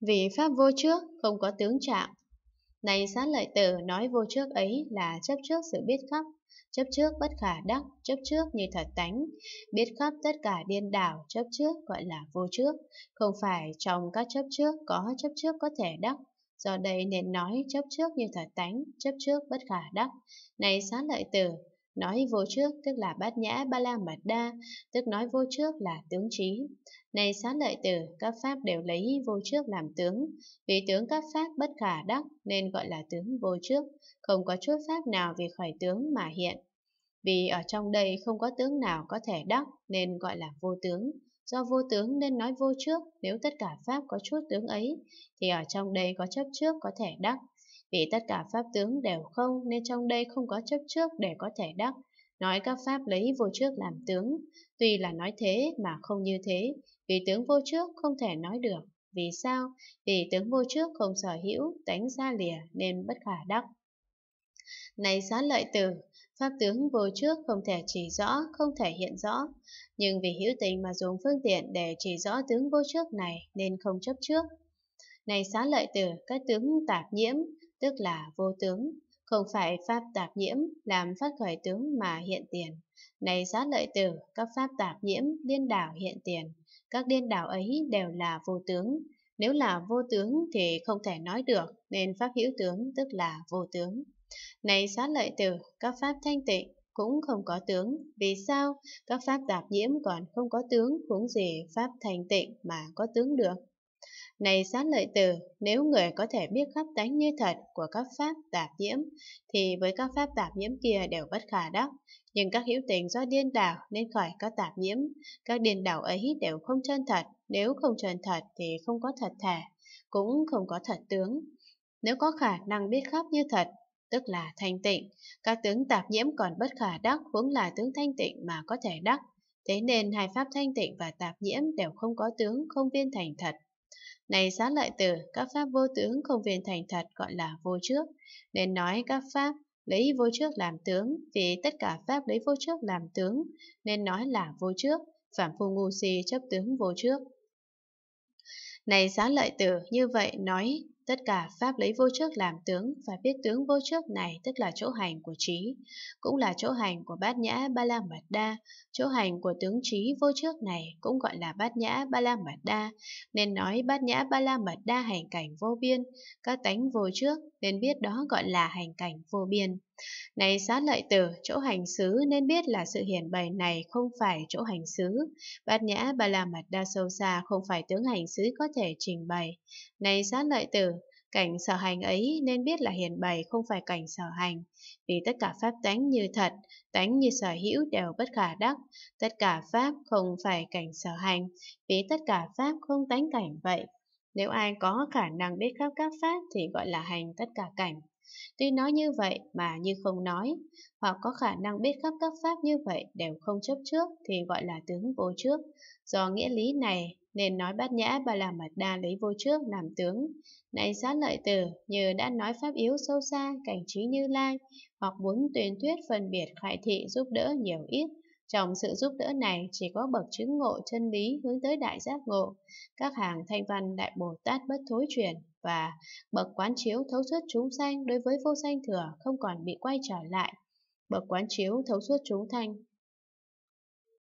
Vì pháp vô trước, không có tướng trạng. Này sát lợi tử nói vô trước ấy là chấp trước sự biết khắp, chấp trước bất khả đắc, chấp trước như thật tánh, biết khắp tất cả điên đảo, chấp trước gọi là vô trước, không phải trong các chấp trước có chấp trước có thể đắc, do đây nên nói chấp trước như thật tánh, chấp trước bất khả đắc. Này sát lợi tử, nói vô trước tức là bát nhã ba la mật đa, tức nói vô trước là tướng trí. Này xá lợi tử, các pháp đều lấy vô trước làm tướng, vì tướng các pháp bất khả đắc nên gọi là tướng vô trước, không có chút pháp nào vì khởi tướng mà hiện. Vì ở trong đây không có tướng nào có thể đắc nên gọi là vô tướng. Do vô tướng nên nói vô trước, nếu tất cả pháp có chút tướng ấy, thì ở trong đây có chấp trước có thể đắc. Vì tất cả pháp tướng đều không nên trong đây không có chấp trước để có thể đắc. Nói các pháp lấy vô trước làm tướng, tuy là nói thế mà không như thế, vì tướng vô trước không thể nói được. Vì sao? Vì tướng vô trước không sở hữu, tánh xa lìa nên bất khả đắc. Này xá lợi tử, pháp tướng vô trước không thể chỉ rõ, không thể hiện rõ. Nhưng vì hữu tình mà dùng phương tiện để chỉ rõ tướng vô trước này nên không chấp trước. Này xá lợi tử, các tướng tạp nhiễm, tức là vô tướng, không phải pháp tạp nhiễm làm phát khởi tướng mà hiện tiền. Này sát lợi tử, các pháp tạp nhiễm liên đảo hiện tiền, các điên đảo ấy đều là vô tướng. Nếu là vô tướng thì không thể nói được, nên pháp hữu tướng tức là vô tướng. Này sát lợi tử, các pháp thanh tịnh cũng không có tướng. Vì sao? Các pháp tạp nhiễm còn không có tướng, huống gì pháp thanh tịnh mà có tướng được. Này sát lợi tử, nếu người có thể biết khắp tánh như thật của các pháp tạp nhiễm, thì với các pháp tạp nhiễm kia đều bất khả đắc. Nhưng các hữu tình do điên đảo nên khỏi các tạp nhiễm, các điên đảo ấy đều không chân thật, nếu không chân thật thì không có thật thể, cũng không có thật tướng. Nếu có khả năng biết khắp như thật, tức là thanh tịnh, các tướng tạp nhiễm còn bất khả đắc huống là tướng thanh tịnh mà có thể đắc. Thế nên hai pháp thanh tịnh và tạp nhiễm đều không có tướng không viên thành thật. Này xá lợi tử, các pháp vô tướng không viên thành thật gọi là vô trước, nên nói các pháp lấy vô trước làm tướng, vì tất cả pháp lấy vô trước làm tướng, nên nói là vô trước, phạm phu ngu si chấp tướng vô trước. Này xá lợi tử, như vậy nói Tất cả Pháp lấy vô trước làm tướng, và biết tướng vô trước này tức là chỗ hành của trí, cũng là chỗ hành của bát nhã ba la mật đa. Chỗ hành của tướng trí vô trước này cũng gọi là bát nhã ba la mật đa, nên nói bát nhã ba la mật đa hành cảnh vô biên, các tánh vô trước, nên biết đó gọi là hành cảnh vô biên. Này xá lợi tử, chỗ hành xứ nên biết là sự hiển bày này không phải chỗ hành xứ. Bát nhã ba la mật đa sâu xa không phải tướng hành xứ có thể trình bày. Này xá lợi tử, cảnh sở hành ấy nên biết là hiện bày không phải cảnh sở hành. Vì tất cả pháp tánh như thật, tánh như sở hữu đều bất khả đắc. Tất cả pháp không phải cảnh sở hành, vì tất cả pháp không tánh cảnh vậy. Nếu ai có khả năng biết khắp các pháp thì gọi là hành tất cả cảnh. Tuy nói như vậy mà như không nói, hoặc có khả năng biết khắp các pháp như vậy đều không chấp trước thì gọi là tướng vô trước. Do nghĩa lý này nên nói bát nhã ba la mật đa lấy vô trước làm tướng. Này sát lợi tử, như đã nói pháp yếu sâu xa, cảnh trí như lai, hoặc muốn tuyên thuyết phân biệt khải thị giúp đỡ nhiều ít, trong sự giúp đỡ này chỉ có bậc chứng ngộ chân lý hướng tới đại giác ngộ, các hàng thanh văn đại Bồ Tát bất thối chuyển và bậc quán chiếu thấu suốt chúng sanh đối với vô sanh thừa không còn bị quay trở lại. Bậc quán chiếu thấu suốt chúng thanh